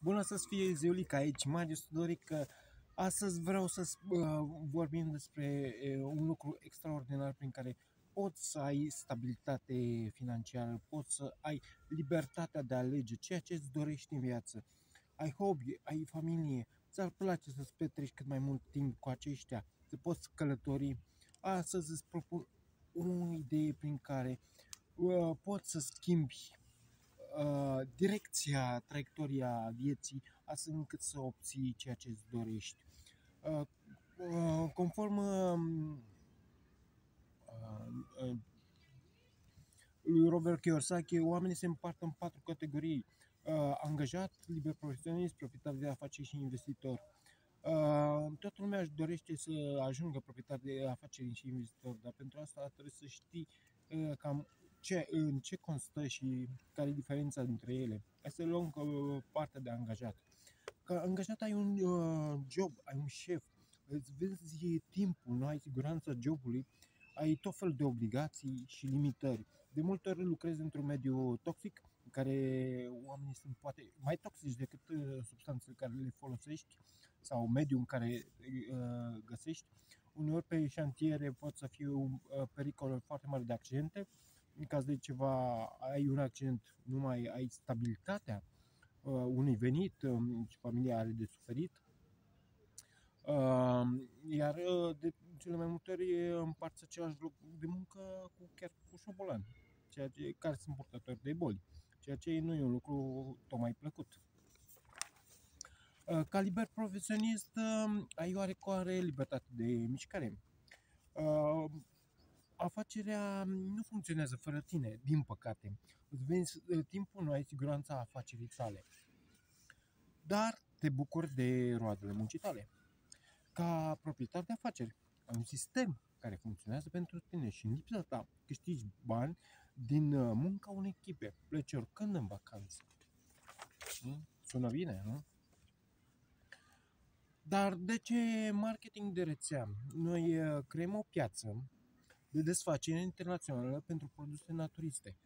Bună să fie Ziulica aici, Marius Tudoric. Astăzi vreau să uh, vorbim despre uh, un lucru extraordinar prin care poți să ai stabilitate financiară, poți să ai libertatea de a alege ceea ce îți dorești în viață. Ai hobby, ai familie, ți-ar place să-ți petreci cât mai mult timp cu aceștia, să poți călători. Astăzi îți propun o idee prin care uh, poți să schimbi Uh, direcția, traiectoria vieții, astfel încât să obții ceea ce îți dorești. Uh, uh, conform um, lui Robert Kiyosaki, oamenii se împart în patru categorii. Angajat, liber profesionist, proprietar de afaceri și investitor. Toată lumea își dorește să ajungă proprietar de afaceri și investitor, dar pentru asta trebuie să știi cam ce, în ce constă și care e diferența dintre ele. Hai să luăm uh, partea de angajat. Că angajat ai un uh, job, ai un șef, îți vezi timpul, nu ai siguranța jobului, ai tot fel de obligații și limitări. De multe ori lucrezi într-un mediu toxic, în care oamenii sunt poate mai toxici decât uh, substanțele care le folosești sau mediul în care uh, găsești. Uneori pe șantiere pot să fie un uh, pericol foarte mare de accidente, în caz de ceva, ai un accident, nu mai ai stabilitatea uh, unui venit uh, și familia are de suferit. Uh, iar uh, de cele mai multe ori împarți același loc de muncă cu chiar cu șobolan, ceea ce, care sunt purtători de boli, ceea ce nu e un lucru tocmai plăcut. Uh, ca liber profesionist, uh, ai oarecoare libertate de mișcare. Uh, afacerea nu funcționează fără tine, din păcate. Îți vezi timpul, nu ai siguranța afacerii tale. Dar te bucuri de roadele muncii tale. Ca proprietar de afaceri, ai un sistem care funcționează pentru tine și în lipsa ta câștigi bani din uh, munca unei echipe. Pleci oricând în vacanță. Sună bine, nu? Dar de ce marketing de rețea? Noi uh, creăm o piață de desfacere internațională pentru produse naturiste.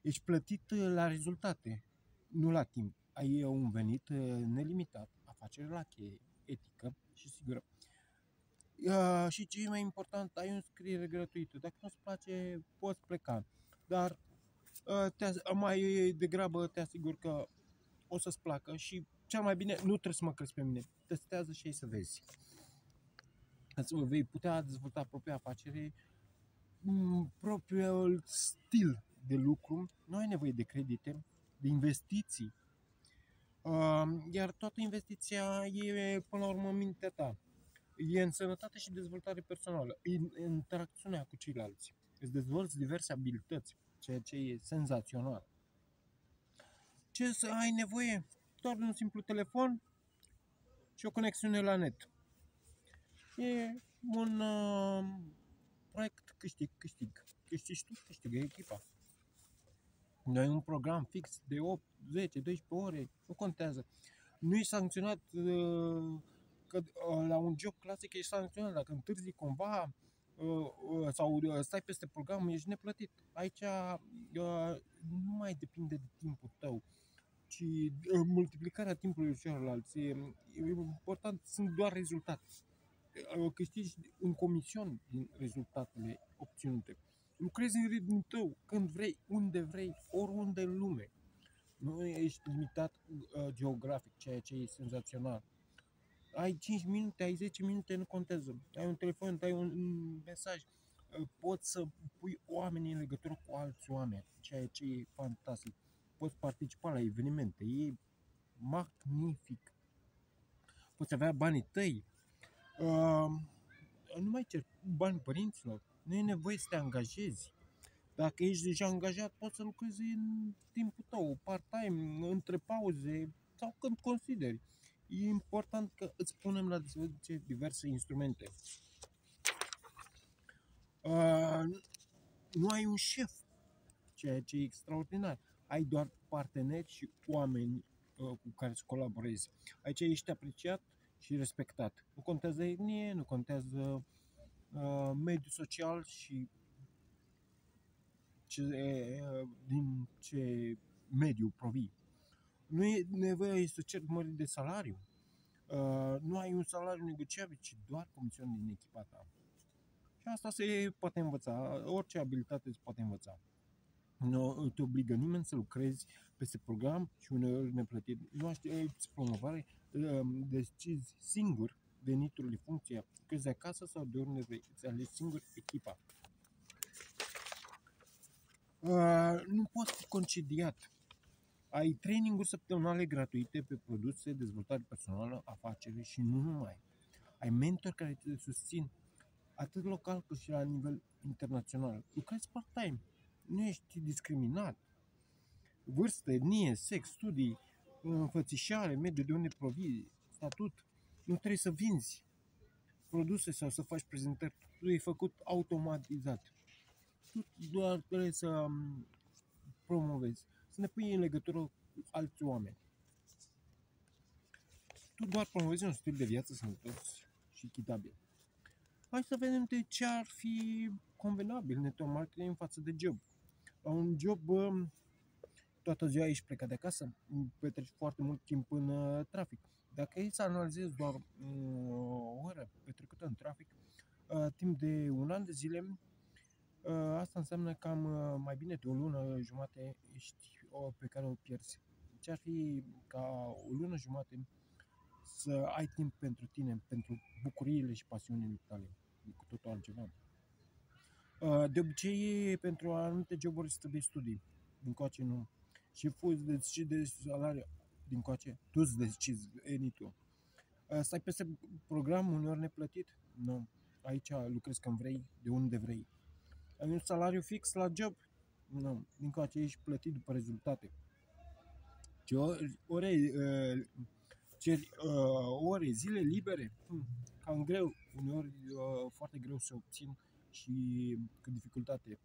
Ești plătit uh, la rezultate, nu la timp. Ai uh, un venit uh, nelimitat, afacere la cheie, etică și sigură. Uh, și ce e mai important, ai o înscriere gratuită. Dacă nu-ți place, poți pleca. Dar uh, te, mai degrabă te asigur că o să-ți placă și cel mai bine, nu trebuie să mă crezi pe mine, testează și ei să vezi îți vei putea dezvolta propria afacere, propriul stil de lucru, nu ai nevoie de credite, de investiții, iar toată investiția e până la urmă mintea ta. E în sănătate și dezvoltare personală, în interacțiunea cu ceilalți. Îți dezvolți diverse abilități, ceea ce e senzațional. Ce să ai nevoie? Doar de un simplu telefon și o conexiune la net. E un uh, proiect câștig, câștig. Câștigi tu, câștigă echipa. Noi ai un program fix de 8, 10, 12 ore, nu contează. Nu e sancționat uh, că uh, la un job clasic ești sancționat. Dacă întârzi cumva uh, uh, sau uh, stai peste program, ești neplătit. Aici uh, nu mai depinde de timpul tău ci uh, multiplicarea timpului celorlalți. E, e important, sunt doar rezultate câștigi un comision din rezultatele obținute. Lucrezi în ritmul tău, când vrei, unde vrei, oriunde în lume. Nu ești limitat uh, geografic, ceea ce e senzațional. Ai 5 minute, ai 10 minute, nu contează. Ai un telefon, ai un mesaj. Uh, poți să pui oamenii în legătură cu alți oameni, ceea ce e fantastic. Poți participa la evenimente, e magnific. Poți avea banii tăi, Uh, nu mai cer bani părinților. Nu e nevoie să te angajezi. Dacă ești deja angajat, poți să lucrezi în timpul tău, part-time, între pauze sau când consideri. E important că îți punem la dispoziție diverse instrumente. Uh, nu ai un șef, ceea ce e extraordinar. Ai doar parteneri și oameni uh, cu care să colaborezi. Aici ești apreciat și respectat. Nu contează etnie, nu contează uh, mediul social și ce, uh, din ce mediu provii. Nu e nevoie să cer mări de salariu. Uh, nu ai un salariu negociabil, ci doar comisiuni din echipa ta. Și asta se poate învăța, orice abilitate se poate învăța. Nu te obligă nimeni să lucrezi peste program și uneori neplătit. Nu aștepți promovare, um, decizi singur veniturile, funcția, câți de acasă sau de unde vrei, îți alegi singur echipa. Uh, nu poți fi concediat. Ai training-uri săptămânale gratuite pe produse, dezvoltare personală, afaceri și nu numai. Ai mentori care te susțin atât local cât și la nivel internațional. Lucrezi part-time, nu ești discriminat. Vârstă, etnie, sex, studii, înfățișare, mediu de unde provii, statut. Nu trebuie să vinzi produse sau să faci prezentări. Tu e făcut automatizat. Tu doar trebuie să um, promovezi, să ne pui în legătură cu alți oameni. Tu doar promovezi un stil de viață sănătos și echitabil. Hai să vedem de ce ar fi convenabil network marketing în față de job. La un job toată ziua ești plecat de acasă, petreci foarte mult timp în uh, trafic. Dacă ei să analizezi doar uh, o oră petrecută în trafic, uh, timp de un an de zile, uh, asta înseamnă cam uh, mai bine de o lună jumate ești o, pe care o pierzi. Ce ar fi ca o lună jumate să ai timp pentru tine, pentru bucuriile și pasiunile tale, cu totul altceva. Uh, de obicei, pentru anumite joburi trebuie studii, din coace nu. Și fuzi decide salariu din coace, tu îți decizi venitul. Stai peste program uneori neplătit? Nu. Aici lucrezi când vrei, de unde vrei. Ai un salariu fix la job? Nu. Din coace ești plătit după rezultate. Ce ore, ore, ceri ore, zile libere? Hm, cam greu, uneori foarte greu să obțin și cu dificultate.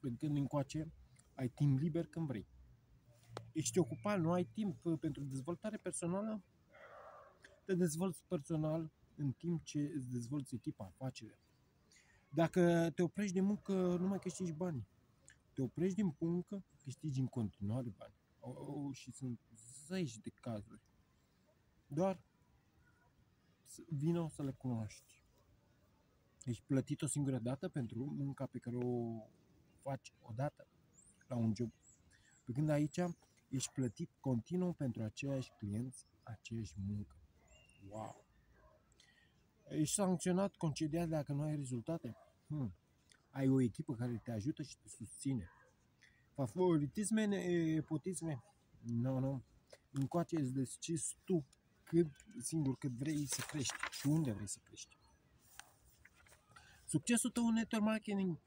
Pentru că din coace ai timp liber când vrei ești ocupat, nu ai timp uh, pentru dezvoltare personală, te dezvolți personal în timp ce îți dezvolți echipa, afacerea. Dacă te oprești de muncă, nu mai câștigi bani. Te oprești din muncă, câștigi în continuare bani. O, o, și sunt zeci de cazuri. Doar vină să le cunoști. Ești plătit o singură dată pentru munca pe care o faci odată la un job. Pe când aici ești plătit continuu pentru aceiași clienți, aceeași muncă. Wow! Ești sancționat, concediat dacă nu ai rezultate? Hmm. Ai o echipă care te ajută și te susține. Favoritisme, nepotisme? Nu, no, nu. No. Încoace îți decizi tu cât, singur cât vrei să crești și unde vrei să crești. Succesul tău în network marketing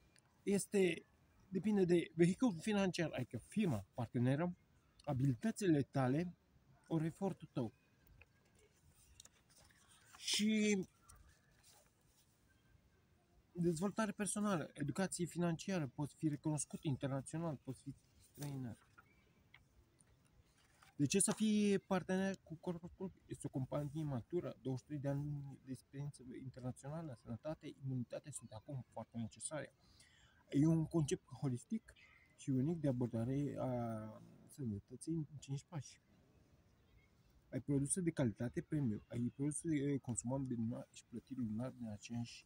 este depinde de vehicul financiar, adică firma parteneră, abilitățile tale, ori efortul tău. Și dezvoltare personală, educație financiară, poți fi recunoscut internațional, poți fi trainer. De ce să fii partener cu Corporate Este o companie matură, 23 de ani de experiență internațională, sănătate, imunitate sunt acum foarte necesare. E un concept holistic și unic de abordare a sănătății în 5 pași. Ai produse de calitate premium, ai produse consumabile lunar și plătiri lunar din aceiași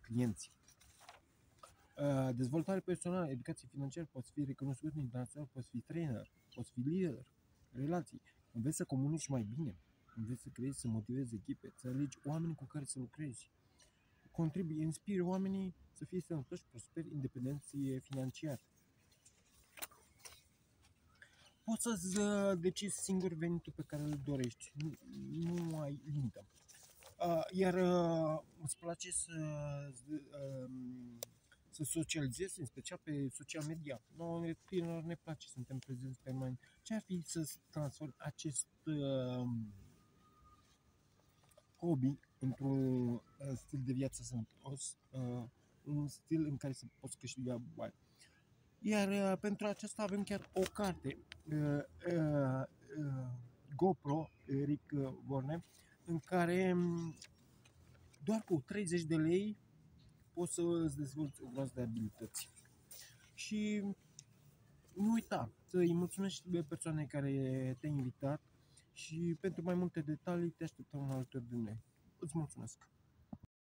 clienți. Dezvoltare personală, educație financiară, poți fi recunoscut internațional, poți fi trainer, poți fi lider, relații, înveți să comunici mai bine, înveți să creezi, să motivezi echipe, să alegi oameni cu care să lucrezi, contribui, inspiri oamenii să fie sănătoși, prosperi, independenți financiar poți să-ți uh, decizi singur venitul pe care îl dorești. Nu, nu ai limită. Uh, iar uh, îți place să, uh, să socializezi, în special pe social media. Noi, tinerilor, ne place, suntem prezenți pe mai. Ce ar fi să transform acest uh, hobby într-un uh, stil de viață sănătos, uh, un stil în care să poți câștiga bani. Iar uh, pentru aceasta avem chiar o carte, uh, uh, uh, GoPro, Eric Vorne, în care um, doar cu 30 de lei poți să îți dezvolți o groază de abilități. Și nu uita, să-i mulțumești de persoane care te-a invitat și pentru mai multe detalii te așteptăm alături de noi. Îți mulțumesc!